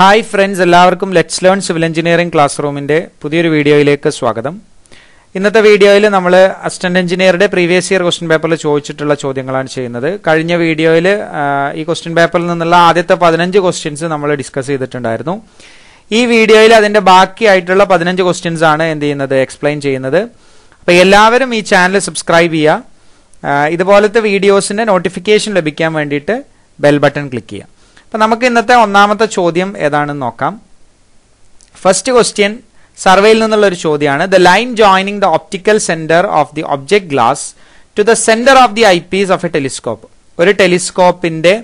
Hi friends എല്ലാവർക്കും let's learn civil engineering class റൂമിന്റെ പുതിയൊരു വീഡിയോയിലേക്ക് സ്വാഗതം. ഇന്നത്തെ വീഡിയോയിൽ നമ്മൾ അസിസ്റ്റന്റ് എഞ്ചിനീയറുടെ പ്രീവിയസ് ഇയർ ക്വസ്റ്റ്യൻ പേപ്പറിൽ ചോദിച്ചിട്ടുള്ള ചോദ്യങ്ങളാണ് ചെയ്യുന്നത്. കഴിഞ്ഞ വീഡിയോയിൽ ഈ ക്വസ്റ്റ്യൻ പേപ്പറിൽ നിന്നുള്ള ആദ്യത്തെ പതിനഞ്ച് ക്വസ്റ്റ്യൻസ് നമ്മൾ ഡിസ്കസ് ചെയ്തിട്ടുണ്ടായിരുന്നു. ഈ വീഡിയോയിൽ അതിന്റെ ബാക്കിയായിട്ടുള്ള പതിനഞ്ച് ക്വസ്റ്റ്യൻസ് ആണ് എന്ത് ചെയ്യുന്നത് എക്സ്പ്ലെയിൻ ചെയ്യുന്നത്. അപ്പോൾ എല്ലാവരും ഈ ചാനൽ സബ്സ്ക്രൈബ് ചെയ്യുക. ഇതുപോലത്തെ വീഡിയോസിന്റെ നോട്ടിഫിക്കേഷൻ ലഭിക്കാൻ വേണ്ടിയിട്ട് ബെൽ ബട്ടൺ ക്ലിക്ക് ചെയ്യാം അപ്പം നമുക്ക് ഇന്നത്തെ ഒന്നാമത്തെ ചോദ്യം ഏതാണെന്ന് നോക്കാം. ഫസ്റ്റ് ക്വസ്റ്റ്യൻ സർവേയിൽ നിന്നുള്ള ഒരു ചോദ്യമാണ്. The line joining the optical centre of the object glass to the centre of the eyepiece of a telescope ഒരു ടെലിസ്കോപ്പിന്റെ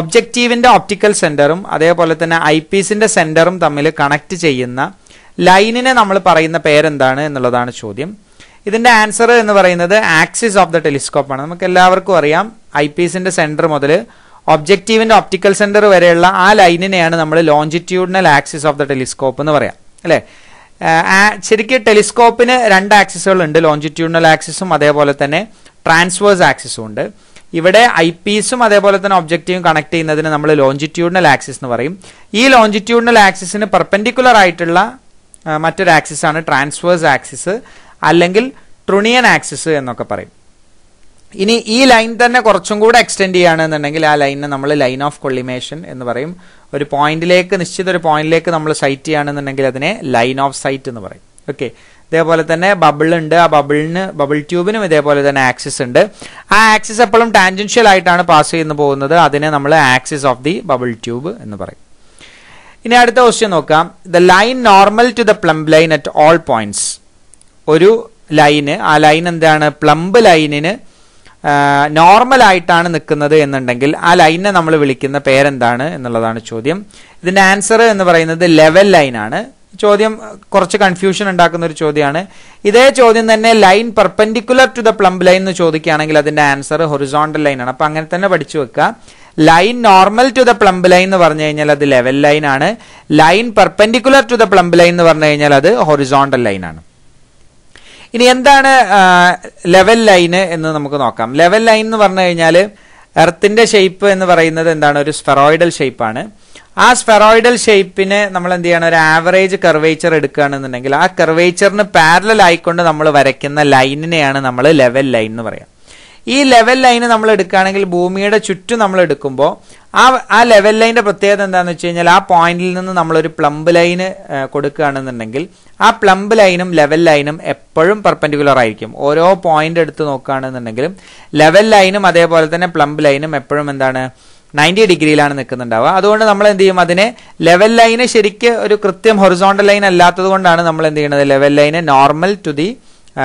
ഒബ്ജക്റ്റീവിന്റെ ഒപ്റ്റിക്കൽ സെന്ററും അതേപോലെ തന്നെ ഐ പീസിന്റെ സെന്ററും തമ്മിൽ കണക്ട് ചെയ്യുന്ന ലൈനിനെ നമ്മൾ പറയുന്ന പേരെന്താണ് എന്നുള്ളതാണ് ചോദ്യം. ഇതിന്റെ ആൻസർ എന്ന് പറയുന്നത് ആക്സിസ് ഓഫ് ദ ടെലിസ്കോപ്പ് ആണ്. നമുക്ക് എല്ലാവർക്കും അറിയാം ഐ പീസിന്റെ സെന്റർ മുതൽ ഒബ്ജക്റ്റീവിന്റെ ഒപ്റ്റിക്കൽ സെന്റർ വരെയുള്ള ആ ലൈനിനെയാണ് നമ്മൾ longitudinal axis of the telescope എന്ന് പറയാം. അല്ലേ? ശരിക്കും ടെലിസ്കോപ്പിന് രണ്ട് ആക്സിസുകൾ ഉണ്ട്. ലോഞ്ചിറ്റ്യൂഡിനൽ ആക്സിസും അതേപോലെ തന്നെ ട്രാൻസ്വേഴ്സ് ആക്സിസും ഉണ്ട്. ഇവിടെ ഐ പീസും അതേപോലെ തന്നെ ഒബ്ജക്റ്റീവും കണക്ട് ചെയ്യുന്നതിന് നമ്മൾ ലോഞ്ചിറ്റ്യൂഡിനൽ ആക്സിസ് എന്ന് പറയും. ഈ ലോഞ്ചിറ്റ്യൂഡിനൽ ആക്സിസിന് പെർപെൻഡിക്കുലർ ആയിട്ടുള്ള മറ്റൊരു ആക്സിസ് ആണ് ട്രാൻസ്വേഴ്സ് ആക്സിസ് അല്ലെങ്കിൽ ട്രുണിയൻ ആക്സിസ് എന്നൊക്കെ പറയും. ഇനി ഈ ലൈൻ തന്നെ കുറച്ചും കൂടെ എക്സ്റ്റെൻഡ് ചെയ്യുകയാണെന്നുണ്ടെങ്കിൽ ആ ലൈനെ നമ്മൾ ലൈൻ ഓഫ് കൊള്ളിമേഷൻ എന്ന് പറയും. ഒരു പോയിന്റിലേക്ക് നിശ്ചിത ഒരു പോയിന്റിലേക്ക് നമ്മൾ സൈറ്റ് ചെയ്യുകയാണെന്നുണ്ടെങ്കിൽ അതിനെ ലൈൻ ഓഫ് സൈറ്റ് എന്ന് പറയും. ഓക്കെ ഇതേപോലെ തന്നെ ബബിൾ ഉണ്ട്. ആ ബബിളിന് ബബിൾ ട്യൂബിനും ഇതേപോലെ തന്നെ ആക്സിസ് ഉണ്ട്. ആ ആക്സിസ് എപ്പോഴും ടാൻജൻഷ്യൽ ആയിട്ടാണ് പാസ് ചെയ്യുന്നു പോകുന്നത്. അതിനെ നമ്മൾ axis of the bubble tube എന്ന് പറയും. ഇനി അടുത്ത ക്വസ്റ്റ്യൻ നോക്കാം. The line normal to the plumb line at all points ഒരു ലൈന് ആ ലൈൻ എന്താണ്? പ്ലംബ് ലൈനിന് നോർമൽ ആയിട്ടാണ് നിൽക്കുന്നത് എന്നുണ്ടെങ്കിൽ ആ ലൈനെ നമ്മൾ വിളിക്കുന്ന പേരെന്താണ് എന്നുള്ളതാണ് ചോദ്യം. ഇതിന്റെ ആൻസർ എന്ന് പറയുന്നത് ലെവൽ ലൈനാണ് ചോദ്യം കുറച്ച് കൺഫ്യൂഷൻ ഉണ്ടാക്കുന്ന ഒരു ചോദ്യമാണ്. ഇതേ ചോദ്യം തന്നെ line perpendicular to the plumb line എന്ന് ചോദിക്കുകയാണെങ്കിൽ അതിന്റെ ആൻസർ ഹൊറിസോണ്ടൽ ലൈനാണ് അപ്പം അങ്ങനെ തന്നെ പഠിച്ചു വെക്കുക. Line normal to the plumb line എന്ന് പറഞ്ഞു കഴിഞ്ഞാൽ അത് ലെവൽ ലൈനാണ് line perpendicular to the plumb line എന്ന് പറഞ്ഞു കഴിഞ്ഞാൽ അത് ഹൊറിസോണ്ടൽ ലൈനാണ് ഇനി എന്താണ് ലെവൽ ലൈന് എന്ന് നമുക്ക് നോക്കാം. ലെവൽ ലൈൻ എന്ന് പറഞ്ഞു കഴിഞ്ഞാൽ എർത്തിന്റെ ഷേപ്പ് എന്ന് പറയുന്നത് എന്താണ്? ഒരു സ്ഫെറോയിഡൽ ഷേപ്പാണ് ആ സ്ഫെറോയിഡൽ ഷേപ്പിന് നമ്മൾ എന്ത് ചെയ്യണം? ഒരു ആവറേജ് കർവേച്ചർ എടുക്കുകയാണെന്നുണ്ടെങ്കിൽ ആ കർവേച്ചറിന് പാരലൽ ആയിക്കൊണ്ട് നമ്മൾ വരയ്ക്കുന്ന ലൈനിനെയാണ് നമ്മൾ ലെവൽ ലൈൻ എന്ന് പറയാം. ഈ ലെവൽ ലൈന് നമ്മൾ എടുക്കുകയാണെങ്കിൽ ഭൂമിയുടെ ചുറ്റും നമ്മൾ എടുക്കുമ്പോൾ ആ ആ ലെവൽ ലൈന്റെ പ്രത്യേകത എന്താണെന്ന് വെച്ച് കഴിഞ്ഞാൽ ആ പോയിന്റിൽ നിന്ന് നമ്മളൊരു പ്ലംബ് ലൈന് കൊടുക്കുകയാണെന്നുണ്ടെങ്കിൽ ആ പ്ലംബ് ലൈനും ലെവൽ ലൈനും എപ്പോഴും പെർപ്പൻഡിക്കുലർ ആയിരിക്കും. ഓരോ പോയിന്റ് എടുത്ത് നോക്കുകയാണെന്നുണ്ടെങ്കിലും ലെവൽ ലൈനും അതേപോലെ തന്നെ പ്ലംബ് ലൈനും എപ്പോഴും എന്താണ്? നയന്റി ഡിഗ്രിയിലാണ് നിൽക്കുന്നുണ്ടാവുക. അതുകൊണ്ട് നമ്മൾ എന്ത് ചെയ്യും? അതിനെ ലെവൽ ലൈന് ശരിക്ക് ഒരു കൃത്യം ഹൊറിസോണ്ടൽ ലൈൻ അല്ലാത്തത് കൊണ്ടാണ് നമ്മൾ എന്ത് ചെയ്യുന്നത്? Level line normal to the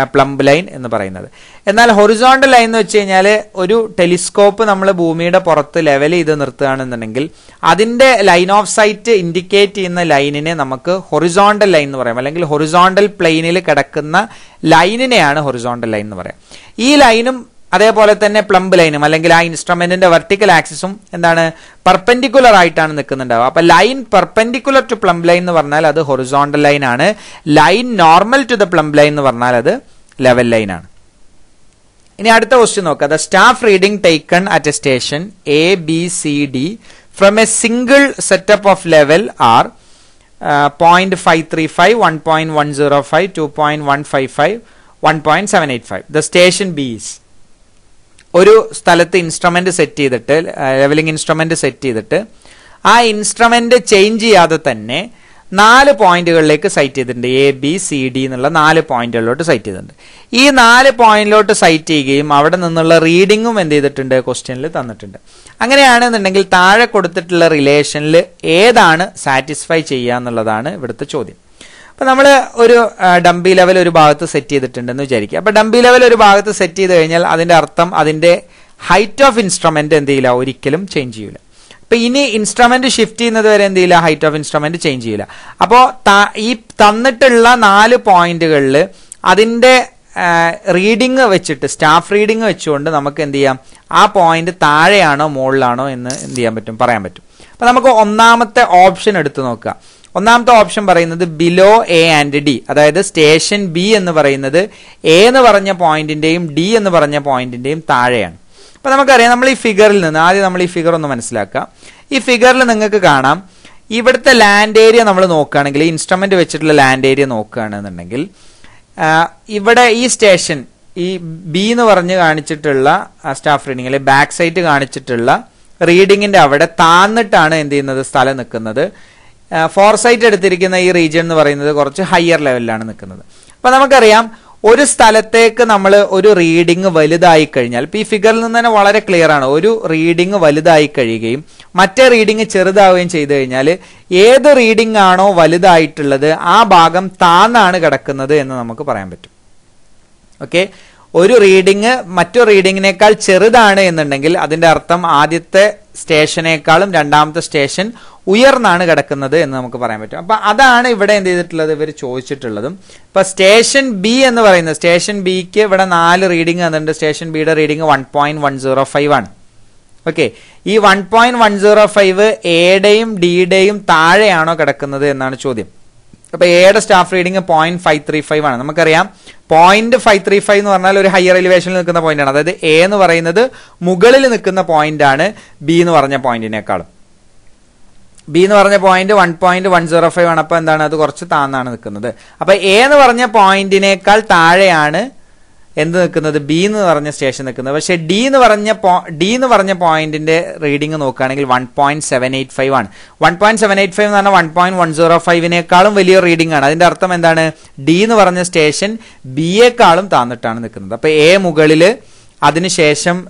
plumb line എന്ന് പറയുന്നത്. എന്നാൽ ഹൊറിസോണ്ടൽ ലൈൻ എന്ന് വെച്ച് കഴിഞ്ഞാൽ ഒരു ടെലിസ്കോപ്പ് നമ്മൾ ഭൂമിയുടെ പുറത്ത് ലെവൽ ചെയ്ത് നിർത്തുകയാണെന്നുണ്ടെങ്കിൽ അതിന്റെ ലൈൻ ഓഫ് സൈറ്റ് ഇൻഡിക്കേറ്റ് ചെയ്യുന്ന ലൈനിനെ നമുക്ക് ഹൊറിസോണ്ടൽ ലൈൻ എന്ന് പറയാം. അല്ലെങ്കിൽ ഹൊറിസോണ്ടൽ പ്ലെയിനിൽ കിടക്കുന്ന ലൈനിനെയാണ് ഹൊറിസോണ്ടൽ ലൈൻ എന്ന് പറയാം. ഈ ലൈനും അതേപോലെ തന്നെ പ്ലംബ് ലൈനും അല്ലെങ്കിൽ ആ ഇൻസ്ട്രുമെന്റിന്റെ വെർട്ടിക്കൽ ആക്സിസും എന്താണ് പെർപെൻഡിക്കുലർ ആയിട്ടാണ് നിൽക്കുന്നുണ്ടാവുക. അപ്പൊ line perpendicular to plumb line എന്ന് പറഞ്ഞാൽ അത് ഹൊറിസോണ്ടൽ ലൈൻ ആണ്. Line normal to the plumb line എന്ന് പറഞ്ഞാൽ അത് ലെവൽ ലൈൻ ആണ്. ഇനി അടുത്ത ക്വസ്റ്റ്യൻ നോക്കുക the staff reading taken at a station A B C D from a single setup of level are point five three five one point one zero five two point one five five one point seven eight five the station B is ഒരു സ്ഥലത്ത് instrument set ചെയ്തിട്ട് levelling instrument set ചെയ്തിട്ട് ആ instrument change ചെയ്യാതെ തന്നെ നാല് പോയിന്റുകളിലേക്ക് sight ചെയ്തിട്ടുണ്ട്. എ ബി സി ഡി എന്നുള്ള നാല് പോയിന്റുകളിലോട്ട് സൈറ്റ് ചെയ്തിട്ടുണ്ട്. ഈ നാല് പോയിന്റിലോട്ട് സൈറ്റ് ചെയ്യുകയും അവിടെ നിന്നുള്ള റീഡിങ്ങും എന്ത് ചെയ്തിട്ടുണ്ട്? ക്വസ്റ്റ്യനിൽ തന്നിട്ടുണ്ട്. അങ്ങനെയാണെന്നുണ്ടെങ്കിൽ താഴെ കൊടുത്തിട്ടുള്ള റിലേഷനിൽ ഏതാണ് സാറ്റിസ്ഫൈ ചെയ്യുക എന്നുള്ളതാണ് ഇവിടുത്തെ ചോദ്യം. അപ്പൊ നമ്മൾ ഒരു ഡംബി ലെവൽ ഒരു ഭാഗത്ത് സെറ്റ് ചെയ്തിട്ടുണ്ടെന്ന് വിചാരിക്കുക. അപ്പൊ ഡംബി ലെവൽ ഒരു ഭാഗത്ത് സെറ്റ് ചെയ്ത് കഴിഞ്ഞാൽ അതിന്റെ അർത്ഥം അതിന്റെ ഹൈറ്റ് ഓഫ് ഇൻസ്ട്രുമെന്റ് എന്ത് ചെയ്യില്ല? ഒരിക്കലും ചേഞ്ച് ചെയ്യില്ല അപ്പൊ ഇനി ഇൻസ്ട്രുമെന്റ് ഷിഫ്റ്റ് ചെയ്യുന്നത് വരെ എന്ത് ചെയ്യില്ല? ഹൈറ്റ് ഓഫ് ഇൻസ്ട്രുമെന്റ് ചേഞ്ച് ചെയ്യില്ല അപ്പോൾ ഈ തന്നിട്ടുള്ള നാല് പോയിന്റുകളിൽ അതിന്റെ റീഡിങ് വെച്ചിട്ട് സ്റ്റാഫ് റീഡിങ് വെച്ചുകൊണ്ട് നമുക്ക് എന്ത് ചെയ്യാം? ആ പോയിന്റ് താഴെയാണോ മുകളിലാണോ എന്ന് എന്ത് ചെയ്യാൻ പറ്റും? പറയാൻ പറ്റും. അപ്പൊ നമുക്ക് ഒന്നാമത്തെ ഓപ്ഷൻ എടുത്തു നോക്കാം. ഒന്നാമത്തെ ഓപ്ഷൻ പറയുന്നത് ബിലോ എ ആൻഡ് ഡി അതായത് സ്റ്റേഷൻ ബി എന്ന് പറയുന്നത് എ എന്ന് പറഞ്ഞ പോയിന്റിന്റെയും ഡി എന്ന് പറഞ്ഞ പോയിന്റിന്റെയും താഴെയാണ്. അപ്പൊ നമുക്കറിയാം നമ്മൾ ഈ ഫിഗറിൽ നിന്ന് ആദ്യം നമ്മൾ ഈ ഫിഗർ ഒന്ന് മനസ്സിലാക്കാം. ഈ ഫിഗറിൽ നിങ്ങൾക്ക് കാണാം ഇവിടുത്തെ ലാൻഡ് ഏരിയ നമ്മൾ നോക്കുകയാണെങ്കിൽ ഇൻസ്ട്രുമെന്റ് വെച്ചിട്ടുള്ള ലാൻഡ് ഏരിയ നോക്കുകയാണെന്നുണ്ടെങ്കിൽ ഇവിടെ ഈ സ്റ്റേഷൻ ഈ ബി എന്ന് പറഞ്ഞ് കാണിച്ചിട്ടുള്ള സ്റ്റാഫ് റീഡിംഗ് അല്ലെങ്കിൽ ബാക്ക് സൈറ്റ് കാണിച്ചിട്ടുള്ള റീഡിങ്ങിന്റെ അവിടെ താന്നിട്ടാണ് എന്ത് ചെയ്യുന്നത്? സ്ഥലം നിൽക്കുന്നത്. ഫോർസൈറ്റ് എടുത്തിരിക്കുന്ന ഈ റീജിയൻ എന്ന് പറയുന്നത് കുറച്ച് ഹയർ ലെവലിലാണ് നിൽക്കുന്നത്. അപ്പൊ നമുക്കറിയാം ഒരു സ്ഥലത്തേക്ക് നമ്മൾ ഒരു റീഡിങ് വലുതായി കഴിഞ്ഞാൽ ഇപ്പൊ ഈ ഫിഗറിൽ നിന്ന് തന്നെ വളരെ ക്ലിയർ ആണ്. ഒരു റീഡിങ് വലുതായി കഴിയുകയും മറ്റേ റീഡിങ് ചെറുതാവുകയും ചെയ്തു കഴിഞ്ഞാൽ ഏത് റീഡിംഗ് ആണോ വലുതായിട്ടുള്ളത് ആ ഭാഗം താന്നാണ് കിടക്കുന്നത് എന്ന് നമുക്ക് പറയാൻ പറ്റും. ഓക്കെ ഒരു റീഡിങ് മറ്റു റീഡിങ്ങിനേക്കാൾ ചെറുതാണ് എന്നുണ്ടെങ്കിൽ അതിന്റെ അർത്ഥം ആദ്യത്തെ സ്റ്റേഷനേക്കാളും രണ്ടാമത്തെ സ്റ്റേഷൻ ഉയർന്നാണ് കിടക്കുന്നത് എന്ന് നമുക്ക് പറയാൻ പറ്റും. അപ്പൊ അതാണ് ഇവിടെ എന്ത് ചെയ്തിട്ടുള്ളത് ഇവർ ചോദിച്ചിട്ടുള്ളതും. ഇപ്പൊ സ്റ്റേഷൻ ബി എന്ന് പറയുന്നത് സ്റ്റേഷൻ ബിക്ക് ഇവിടെ നാല് റീഡിംഗ് തന്നിട്ടുണ്ട്. സ്റ്റേഷൻ ബിയുടെ reading one point one zero five ആണ്. ഓക്കെ. ഈ one point one zero five എയുടെയും ഡിയുടെയും താഴെയാണോ കിടക്കുന്നത് എന്നാണ് ചോദ്യം. അപ്പൊ എയുടെ staff reading point five three five ആണ്. നമുക്കറിയാം പോയിന്റ് ഫൈവ് ത്രീ ഫൈവ് എന്ന് പറഞ്ഞാൽ ഒരു ഹയർ എലിവേഷനിൽ നിൽക്കുന്ന പോയിന്റ് ആണ്. അതായത് എ എന്ന് പറയുന്നത് മുകളിൽ നിൽക്കുന്ന പോയിന്റ് ആണ് ബി എന്ന് പറഞ്ഞ പോയിന്റിനേക്കാളും ബി എന്ന് പറഞ്ഞ point one point one zero five ആണ്. അപ്പൊ എന്താണ്? അത് കുറച്ച് താന്നാണ് നിൽക്കുന്നത്. അപ്പൊ എ എന്ന് പറഞ്ഞ പോയിന്റിനേക്കാൾ താഴെയാണ് എന്ത് നിൽക്കുന്നത്? ബി എന്ന് പറഞ്ഞ സ്റ്റേഷൻ നിൽക്കുന്നത്. പക്ഷേ ഡി എന്ന് പറഞ്ഞ ഡി എന്ന് പറഞ്ഞ പോയിന്റിന്റെ റീഡിംഗ് നോക്കുകയാണെങ്കിൽ one point seven eight five ആണ്. One point seven eight five എന്ന് പറഞ്ഞാൽ വൺ പോയിന്റ് വൺ സീറോ ഫൈവിനേക്കാളും വലിയ റീഡിംഗ് ആണ്. അതിന്റെ അർത്ഥം എന്താണ്? ഡി എന്ന് പറഞ്ഞ സ്റ്റേഷൻ ബിയേക്കാളും താന്നിട്ടാണ് നിൽക്കുന്നത്. അപ്പോൾ എ മുകളിൽ അതിനുശേഷം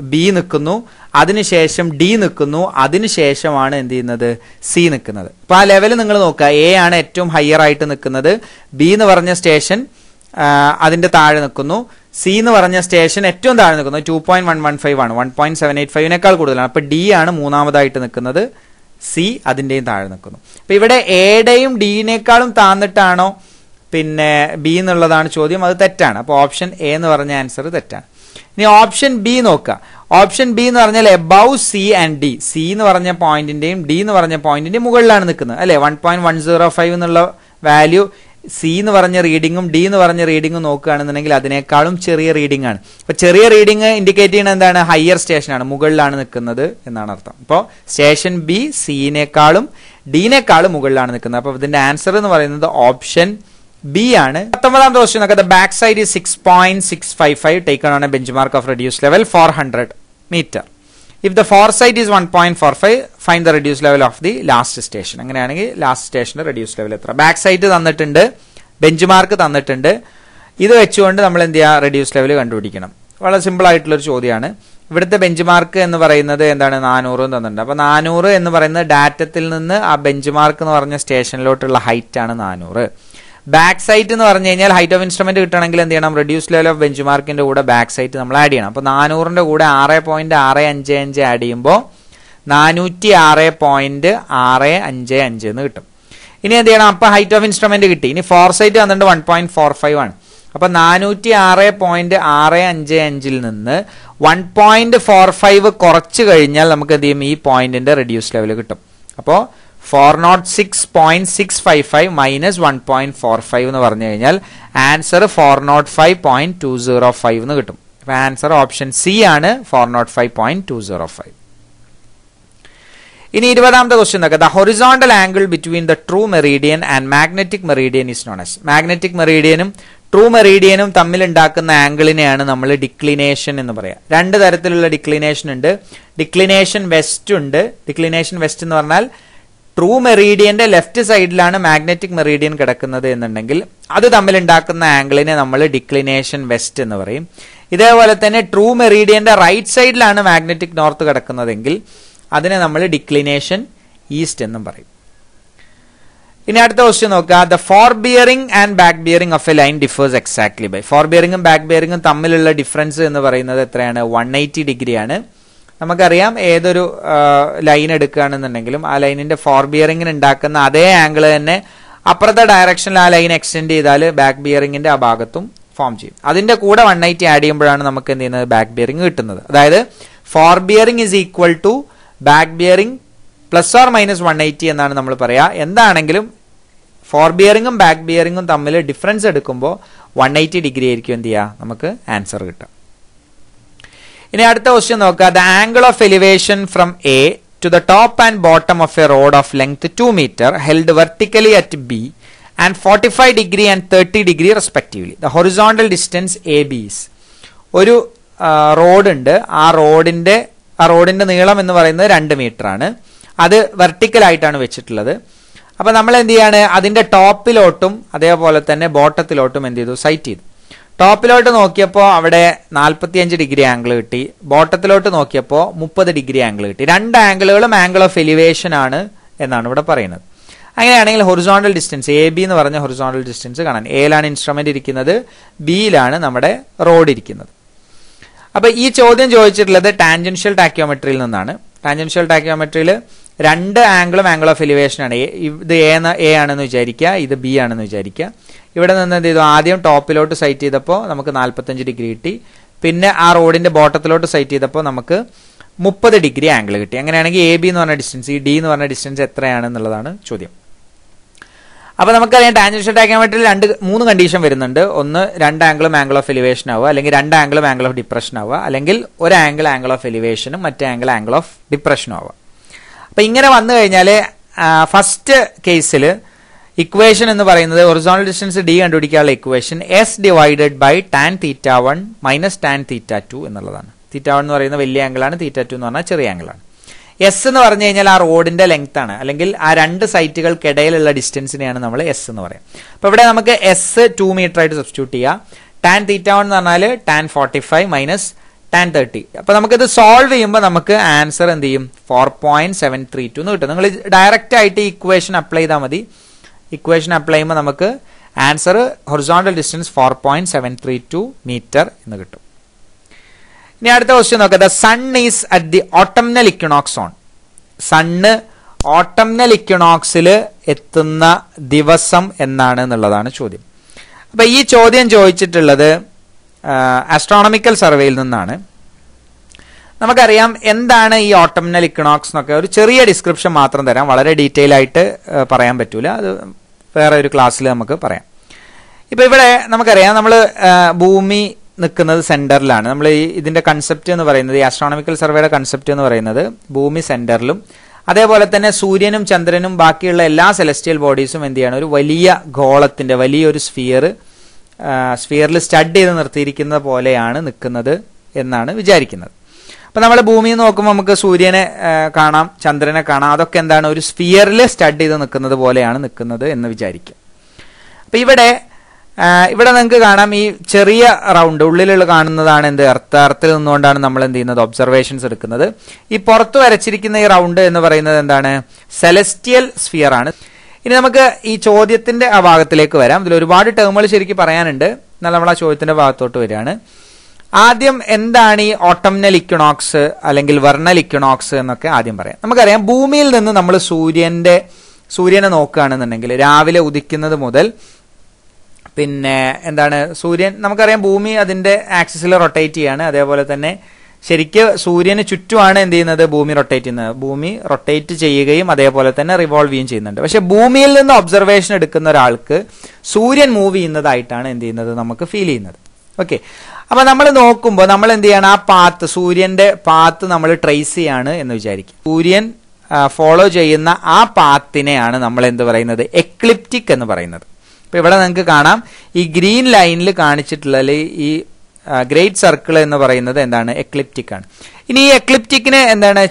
ബി നിൽക്കുന്നു. അതിനുശേഷം ഡി നിൽക്കുന്നു. അതിനുശേഷമാണ് എന്ത് ചെയ്യുന്നത്? സി നിൽക്കുന്നത്. അപ്പൊ ആ ലെവൽ നിങ്ങൾ നോക്കുക. എ ആണ് ഏറ്റവും ഹയർ ആയിട്ട് നിൽക്കുന്നത്. ബി എന്ന് പറഞ്ഞ സ്റ്റേഷൻ അതിന്റെ താഴെ നിൽക്കുന്നു. സി എന്ന് പറഞ്ഞ സ്റ്റേഷൻ ഏറ്റവും താഴെ നിൽക്കുന്നത് two point one one five ആണ്. വൺ പോയിന്റ് സെവൻ എയ്റ്റ് ഫൈവിനേക്കാൾ കൂടുതലാണ്. അപ്പോൾ ഡി ആണ് മൂന്നാമതായിട്ട് നിൽക്കുന്നത്. സി അതിന്റെയും താഴെ നിൽക്കുന്നു. അപ്പോൾ ഇവിടെ എയുടെയും ഡിയിനേക്കാളും താന്നിട്ടാണോ? പിന്നെ ബി എന്നുള്ളതാണ് ചോദ്യം. അത് തെറ്റാണ്. അപ്പോൾ ഓപ്ഷൻ എ എന്ന് പറഞ്ഞ ആൻസർ തെറ്റാണ്. ഇനി ഓപ്ഷൻ ബി നോക്കുക. ഓപ്ഷൻ ബി എന്ന് പറഞ്ഞാൽ above C and D C എന്ന് പറഞ്ഞ പോയിന്റിന്റെയും ഡി എന്ന് പറഞ്ഞ പോയിന്റിന്റെയും മുകളിലാണ് നിൽക്കുന്നത്. അല്ലേ? One point one zero five എന്നുള്ള വാല്യൂ സി എന്ന് പറഞ്ഞ റീഡിങ്ങും ഡി എന്ന് പറഞ്ഞ റീഡിങ്ങും നോക്കുകയാണെന്നുണ്ടെങ്കിൽ അതിനേക്കാളും ചെറിയ റീഡിംഗ് ആണ്. അപ്പൊ ചെറിയ റീഡിംഗ് ഇൻഡിക്കേറ്റ് ചെയ്യുന്നത് എന്താണ്? ഹയർ സ്റ്റേഷനാണ് മുകളിലാണ് നിൽക്കുന്നത് എന്നാണ് അർത്ഥം. അപ്പോൾ സ്റ്റേഷൻ ബി സിനേക്കാളും ഡിനേക്കാളും മുകളിലാണ് നിൽക്കുന്നത്. അപ്പോൾ ഇതിന്റെ ആൻസർ എന്ന് പറയുന്നത് ഓപ്ഷൻ ബി ആണ്. പത്തൊമ്പതാമത്തെ question the back sight is six point six five five taken on a bench mark of reduce level four hundred metre if the fore sight is one point four five find the reduce level of the last station അങ്ങനെയാണെങ്കിൽ last സ്റ്റേഷന്റെ reduce level എത്ര? Back sight തന്നിട്ടുണ്ട് bench mark തന്നിട്ടുണ്ട്. ഇത് വെച്ചുകൊണ്ട് നമ്മൾ എന്ത് ചെയ്യുക? റെഡ്യൂസ് ലെവൽ കണ്ടുപിടിക്കണം. വളരെ സിമ്പിൾ ആയിട്ടുള്ള ഒരു ചോദ്യമാണ്. ഇവിടുത്തെ ബെഞ്ച് മാർക്ക് എന്ന് പറയുന്നത് എന്താണ്? നാനൂറ് തന്നിട്ടുണ്ട്. അപ്പോൾ നാനൂറ് എന്ന് പറയുന്നത് ഡാറ്റത്തിൽ നിന്ന് ആ ബെഞ്ച് മാർക്ക് എന്ന് പറഞ്ഞ സ്റ്റേഷനിലോട്ടുള്ള ഹൈറ്റ് ആണ് നാനൂറ്. ബാക്ക് സൈറ്റ് എന്ന് പറഞ്ഞു കഴിഞ്ഞാൽ ഹൈറ്റ് ഓഫ് ഇൻസ്ട്രുമെന്റ് കിട്ടണമെങ്കിൽ എന്ത് ചെയ്യണം? റെഡ്യൂസ് ലെവൽ ഓഫ് ബെഞ്ച് മാർക്കിന്റെ കൂടെ ബാക്ക് സൈറ്റ് നമ്മൾ ആഡ് ചെയ്യണം. അപ്പൊ നാനൂറിന്റെ കൂടെ ആറ് പോയിന്റ് ആറ് അഞ്ച് അഞ്ച് ആഡ് ചെയ്യുമ്പോൾ നാനൂറ്റി ആറ് പോയിന്റ് ആറ് അഞ്ച് അഞ്ച് എന്ന് കിട്ടും. ഇനി എന്ത് ചെയ്യണം? അപ്പൊ ഹൈറ്റ് ഓഫ് ഇൻസ്ട്രുമെന്റ് കിട്ടി. ഇനി ഫോർ സൈറ്റ് വന്നിട്ട് വൺ പോയിന്റ് ഫോർ ഫൈവ് ആണ്. അപ്പൊ നാനൂറ്റി ആറ് പോയിന്റ് ആറ് അഞ്ച് അഞ്ചിൽ നിന്ന് വൺ പോയിന്റ് ഫോർ ഫൈവ് കുറച്ച് കഴിഞ്ഞാൽ നമുക്ക് എന്ത് ചെയ്യും? ഈ പോയിന്റിന്റെ റെഡ്യൂസ് ലെവൽ കിട്ടും. അപ്പോൾ four nought six point six five five minus one point four five എന്ന് പറഞ്ഞു കഴിഞ്ഞാൽ answer four nought five point two zero five എന്ന് കിട്ടും. അപ്പൊ ആൻസർ ഓപ്ഷൻ സി ആണ് four nought five point two zero five. ഇനി ഇരുപതാമത്തെ ക്വസ്റ്റ്യൻ നോക്കുക the horizontal angle between the true meridian and magnetic meridian is known as magnetic മെറീഡിയനും true മെറീഡിയനും തമ്മിൽ ഉണ്ടാക്കുന്ന ആംഗിളിനെയാണ് നമ്മൾ ഡിക്ലിനേഷൻ എന്ന് പറയാം. രണ്ട് തരത്തിലുള്ള ഡിക്ലിനേഷൻ ഉണ്ട്. ഡിക്ലിനേഷൻ വെസ്റ്റ് ഉണ്ട്. ഡിക്ലിനേഷൻ വെസ്റ്റ് എന്ന് പറഞ്ഞാൽ ട്രൂ മെറീഡിയന്റെ ലെഫ്റ്റ് സൈഡിലാണ് മാഗ്നറ്റിക് മെറീഡിയൻ കിടക്കുന്നത് എന്നുണ്ടെങ്കിൽ അത് തമ്മിൽ ഉണ്ടാക്കുന്ന ആംഗിളിനെ നമ്മൾ ഡിക്ലിനേഷൻ വെസ്റ്റ് എന്ന് പറയും. ഇതേപോലെ തന്നെ ട്രൂ മെറീഡിയന്റെ റൈറ്റ് സൈഡിലാണ് മാഗ്നറ്റിക് നോർത്ത് കിടക്കുന്നതെങ്കിൽ അതിനെ നമ്മൾ ഡിക്ലിനേഷൻ ഈസ്റ്റ് എന്നും പറയും. ഇനി അടുത്ത ക്വസ്റ്റ്യൻ നോക്കുക. The fore bearing and back bearing of a line differs exactly by fore ബിയറിംഗും back ബിയറിംഗും തമ്മിലുള്ള ഡിഫറൻസ് എന്ന് പറയുന്നത് എത്രയാണ്? വൺ എയ്റ്റി ഡിഗ്രിയാണ് നമുക്കറിയാം ഏതൊരു ലൈൻ എടുക്കുകയാണെന്നുണ്ടെങ്കിലും ആ ലൈനിന്റെ ഫോർ ബിയറിംഗിന് ഉണ്ടാക്കുന്ന അതേ ആംഗിൾ തന്നെ അപ്പുറത്തെ ഡയറക്ഷനിൽ ആ ലൈൻ എക്സ്റ്റെൻഡ് ചെയ്താൽ ബാക്ക് ബിയറിംഗിന്റെ ആ ഭാഗത്തും ഫോം ചെയ്യും. അതിന്റെ കൂടെ വൺ എയ്റ്റി ആഡ് ചെയ്യുമ്പോഴാണ് നമുക്ക് എന്ത് ചെയ്യുന്നത്? ബാക്ക് ബിയറിംഗ് കിട്ടുന്നത്. അതായത് fore bearing is equal to back bearing plus or minus one eighty എന്നാണ് നമ്മൾ പറയാ. എന്താണെങ്കിലും ഫോർ ബിയറിംഗും ബാക്ക് ബിയറിംഗും തമ്മിൽ ഡിഫറൻസ് എടുക്കുമ്പോൾ വൺ എയ്റ്റി ഡിഗ്രി ആയിരിക്കും എന്ത് ചെയ്യുക? നമുക്ക് ആൻസർ കിട്ടുക. ഇനി അടുത്ത ക്വസ്റ്റ്യൻ നോക്കുക. The angle of elevation from A to the top and bottom of a rod of length two metre held vertically at B and forty five degree and thirty degree respectively the horizontal distance A B is ഒരു road ഉണ്ട്. ആ റോഡിന്റെ ആ റോഡിന്റെ നീളം എന്ന് പറയുന്നത് രണ്ട് മീറ്റർ ആണ്. അത് വെർട്ടിക്കൽ ആയിട്ടാണ് വെച്ചിട്ടുള്ളത്. അപ്പൊ നമ്മൾ എന്ത് ചെയ്യാണ്? അതിന്റെ ടോപ്പിലോട്ടും അതേപോലെ തന്നെ ബോട്ടത്തിലോട്ടും എന്ത് ചെയ്തു? സൈറ്റ് ചെയ്തു. ടോപ്പിലോട്ട് നോക്കിയപ്പോൾ അവിടെ നാൽപ്പത്തിയഞ്ച് ഡിഗ്രി ആംഗിൾ കിട്ടി. ബോട്ടത്തിലോട്ട് നോക്കിയപ്പോൾ മുപ്പത് ഡിഗ്രി ആംഗിൾ കിട്ടി. രണ്ട് ആംഗിളുകളും ആംഗിൾ ഓഫ് എലിവേഷൻ ആണ് എന്നാണ് ഇവിടെ പറയുന്നത്. അങ്ങനെയാണെങ്കിൽ ഹൊറിസോണ്ടൽ ഡിസ്റ്റൻസ് എ ബി എന്ന് പറഞ്ഞ ഹൊറിസോണ്ടൽ ഡിസ്റ്റൻസ് കാണാൻ. എയിലാണ് ഇൻസ്ട്രുമെന്റ് ഇരിക്കുന്നത് ബിയിലാണ് നമ്മുടെ റോഡ് ഇരിക്കുന്നത്. അപ്പോൾ ഈ ചോദ്യം ചോദിച്ചിട്ടുള്ളത് ടാൻജൻഷ്യൽ ടാക്യോമെട്രിയിൽ നിന്നാണ്. ടാൻജൻഷ്യൽ ടാക്യോമെട്രിയിൽ രണ്ട് ആംഗിളും ആംഗിൾ ഓഫ് എലിവേഷൻ ആണ്. ഇത് എ എ ആണെന്ന് വിചാരിക്കുക ഇത് ബി ആണെന്ന് വിചാരിക്കുക. ഇവിടെ നിന്ന് എന്ത് ചെയ്തു? ആദ്യം ടോപ്പിലോട്ട് സൈറ്റ് ചെയ്തപ്പോൾ നമുക്ക് നാൽപ്പത്തഞ്ച് ഡിഗ്രി കിട്ടി. പിന്നെ ആ റോഡിന്റെ ബോട്ടത്തിലോട്ട് സൈറ്റ് ചെയ്തപ്പോൾ നമുക്ക് മുപ്പത് ഡിഗ്രി ആംഗിൾ കിട്ടി. അങ്ങനെയാണെങ്കിൽ എ ബി എന്ന് പറഞ്ഞ ഡിസ്റ്റൻസ് ഈ ഡി എന്ന് പറഞ്ഞ ഡിസ്റ്റൻസ് എത്രയാണെന്നുള്ളതാണ് ചോദ്യം. അപ്പോൾ നമുക്കറിയാം ടാൻജൻഷ്യൽ ടാക്യോമെട്രിയിൽ രണ്ട് മൂന്ന് കണ്ടീഷൻ വരുന്നുണ്ട്. ഒന്ന് രണ്ട് ആംഗിളും ആംഗിൾ ഓഫ് എലിവേഷൻ ആവുക അല്ലെങ്കിൽ രണ്ട് ആംഗിളും ആംഗിൾ ഓഫ് ഡിപ്രഷൻ ആവുക അല്ലെങ്കിൽ ഒരു ആംഗിൾ ആംഗിൾ ഓഫ് എലിവേഷനും മറ്റേ ആംഗിൾ ആംഗിൾ ഓഫ് ഡിപ്രഷനും ആവുക. അപ്പൊ ഇങ്ങനെ വന്നു കഴിഞ്ഞാൽ ഫസ്റ്റ് കേസിൽ ഇക്വേഷൻ എന്ന് പറയുന്നത് ഒറിജിനൽ ഡിസ്റ്റൻസ് ഡി കണ്ടുപിടിക്കാനുള്ള equation S divided by tan theta one minus tan theta two എന്നുള്ളതാണ്. തീറ്റ വൺ എന്ന് പറയുന്ന വലിയ ആംഗിളാണ് തീറ്റ ടു എന്ന് പറഞ്ഞാൽ ചെറിയ ആംഗിളാണ് എസ് എന്ന് പറഞ്ഞു കഴിഞ്ഞാൽ ആ റോഡിന്റെ ലെങ്ത് ആണ്. അല്ലെങ്കിൽ ആ രണ്ട് സൈറ്റുകൾക്കിടയിലുള്ള ഡിസ്റ്റൻസിനെയാണ് നമ്മൾ എസ് എന്ന് പറയുക അപ്പോൾ ഇവിടെ നമുക്ക് എസ് ടു മീറ്റർ ആയിട്ട് സബ്സ്റ്റിറ്റ്യൂട്ട് ചെയ്യാം. ടാൻ തീറ്റ വൺ എന്ന് പറഞ്ഞാൽ tan forty five minus tan thirty അപ്പൊ നമുക്കിത് സോൾവ് ചെയ്യുമ്പോൾ നമുക്ക് ആൻസർ എന്ത് ചെയ്യും? Four point seven three two എന്ന് കിട്ടും. നിങ്ങൾ ഡയറക്റ്റ് ആയിട്ട് ഇക്വേഷൻ അപ്ലൈ ചെയ്താൽ മതി. ഇക്വേഷൻ അപ്ലൈ ചെയ്യുമ്പോൾ നമുക്ക് answer horizontal distance four point seven three two metre എന്ന് കിട്ടും. ഇനി അടുത്ത ക്വസ്റ്റ്യൻ നോക്കുക the sun is at the autumnal equinox on sun autumnal ഇക്വിനോക്സിൽ എത്തുന്ന ദിവസം എന്നാണ് എന്നുള്ളതാണ് ചോദ്യം. അപ്പൊ ഈ ചോദ്യം ചോദിച്ചിട്ടുള്ളത് ആസ്ട്രോണമിക്കൽ സർവേയിൽ നിന്നാണ്. നമുക്കറിയാം എന്താണ് ഈ ഓട്ടംനൽ ഇക്കണോക്സ് എന്നൊക്കെ ഒരു ചെറിയ ഡിസ്ക്രിപ്ഷൻ മാത്രം തരാം. വളരെ ഡീറ്റെയിൽ ആയിട്ട് പറയാൻ പറ്റൂല. അത് വേറെ ഒരു ക്ലാസ്സിൽ നമുക്ക് പറയാം. ഇപ്പൊ ഇവിടെ നമുക്കറിയാം നമ്മൾ ഭൂമി നിൽക്കുന്നത് സെന്ററിലാണ് നമ്മൾ ഈ ഇതിന്റെ കൺസെപ്റ്റ് എന്ന് പറയുന്നത് ഈ ആസ്ട്രോണമിക്കൽ സർവേയുടെ കൺസെപ്റ്റ് എന്ന് പറയുന്നത് ഭൂമി സെന്ററിലും അതേപോലെ തന്നെ സൂര്യനും ചന്ദ്രനും ബാക്കിയുള്ള എല്ലാ സെലസ്റ്റിയൽ ബോഡീസും എന്ത് ചെയ്യണം? ഒരു വലിയ ഗോളത്തിന്റെ വലിയൊരു സ്ഫിയർ സ്ഫിയറിൽ സ്റ്റഡ് ചെയ്ത് നിർത്തിയിരിക്കുന്ന പോലെയാണ് നിൽക്കുന്നത് എന്നാണ് വിചാരിക്കുന്നത്. അപ്പം നമ്മൾ ഭൂമിയിൽ നോക്കുമ്പോൾ നമുക്ക് സൂര്യനെ കാണാം ചന്ദ്രനെ കാണാം. അതൊക്കെ എന്താണ്? ഒരു സ്ഫിയറിൽ സ്റ്റഡ് ചെയ്ത് നിൽക്കുന്നത് പോലെയാണ് നിൽക്കുന്നത് എന്ന് വിചാരിക്കും. അപ്പം ഇവിടെ ഇവിടെ നിങ്ങൾക്ക് കാണാം ഈ ചെറിയ റൗണ്ട് ഉള്ളിലുള്ള കാണുന്നതാണ് എന്ത്? എർത്ത് നിന്നുകൊണ്ടാണ് നമ്മൾ എന്ത് ചെയ്യുന്നത്? ഒബ്സർവേഷൻസ് എടുക്കുന്നത്. ഈ പുറത്ത് വരച്ചിരിക്കുന്ന ഈ റൗണ്ട് എന്ന് പറയുന്നത് എന്താണ്? സെലസ്റ്റിയൽ സ്ഫിയർ ആണ്. ഇനി നമുക്ക് ഈ ചോദ്യത്തിന്റെ ആ ഭാഗത്തിലേക്ക് വരാം. ഇതിൽ ഒരുപാട് ടേമുകൾ ശരിക്കും പറയാനുണ്ട്. എന്നാൽ നമ്മൾ ആ ചോദ്യത്തിന്റെ ഭാഗത്തോട്ട് വരികയാണ്. ആദ്യം എന്താണ് ഈ ഓട്ടംനൽ ഇക്യുണോക്സ് അല്ലെങ്കിൽ വെർണൽ ഇക്യുണോക്സ് എന്നൊക്കെ ആദ്യം പറയാം. നമുക്കറിയാം ഭൂമിയിൽ നിന്ന് നമ്മൾ സൂര്യന്റെ സൂര്യനെ നോക്കുകയാണെന്നുണ്ടെങ്കിൽ രാവിലെ ഉദിക്കുന്നത് മുതൽ പിന്നെ എന്താണ് സൂര്യൻ നമുക്കറിയാം ഭൂമി അതിന്റെ ആക്സിസിൽ റൊട്ടേറ്റ് ചെയ്യാണ്. അതേപോലെ തന്നെ ശരിക്ക് സൂര്യന് ചുറ്റുമാണ് എന്ത് ചെയ്യുന്നത്? ഭൂമി റൊട്ടേറ്റ് ചെയ്യുന്നത്. ഭൂമി റൊട്ടേറ്റ് ചെയ്യുകയും അതേപോലെ തന്നെ റിവോൾവ് ചെയ്യുകയും ചെയ്യുന്നുണ്ട്. പക്ഷെ ഭൂമിയിൽ നിന്ന് ഒബ്സർവേഷൻ എടുക്കുന്ന ഒരാൾക്ക് സൂര്യൻ മൂവ് ചെയ്യുന്നതായിട്ടാണ് എന്ത് ചെയ്യുന്നത്? നമുക്ക് ഫീൽ ചെയ്യുന്നത്. ഓക്കെ അപ്പൊ നമ്മൾ നോക്കുമ്പോൾ നമ്മൾ എന്ത് ചെയ്യണം? ആ പാത്ത് സൂര്യന്റെ പാത്ത് നമ്മൾ ട്രേസ് ചെയ്യാണ് എന്ന് വിചാരിക്കും. സൂര്യൻ ഫോളോ ചെയ്യുന്ന ആ പാത്തിനെയാണ് നമ്മൾ എന്ത് പറയുന്നത്? എക്ലിപ്റ്റിക് എന്ന് പറയുന്നത്. ഇപ്പൊ ഇവിടെ നിങ്ങൾക്ക് കാണാം. ഈ ഗ്രീൻ ലൈനിൽ കാണിച്ചിട്ടുള്ള ഈ ഗ്രേറ്റ് സർക്കിൾ എന്ന് പറയുന്നത് എന്താണ്? എക്ലിപ്റ്റിക് ആണ്. ഇനി ഈ എക്ലിപ്റ്റിക്കിന് എന്താണ്?